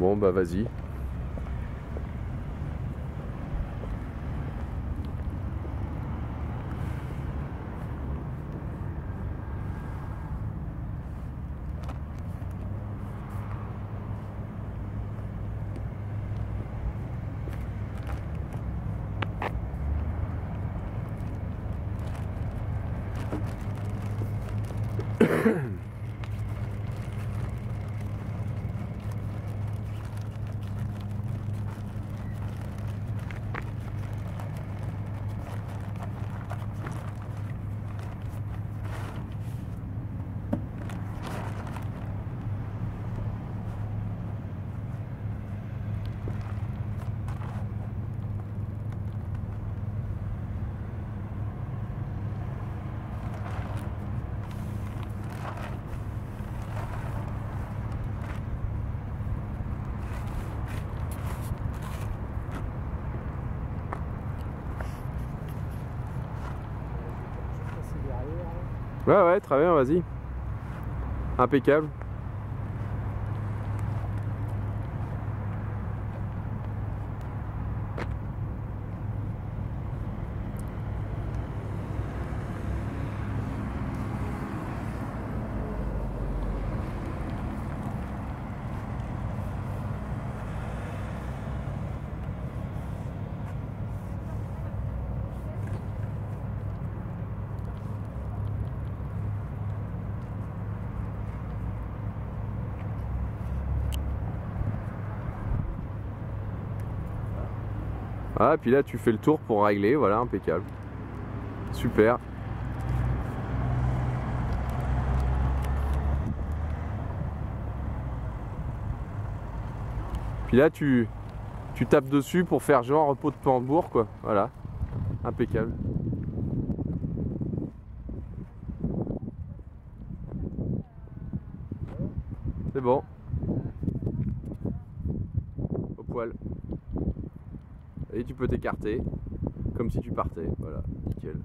Bon bah vas-y. Ouais ouais très bien vas-y. Impeccable. Ah, puis là tu fais le tour pour régler, voilà, impeccable. Super. Puis là tu, tapes dessus pour faire genre repos de tambour quoi, voilà. Impeccable. C'est bon. Au poil. Et tu peux t'écarter comme si tu partais. Voilà, nickel.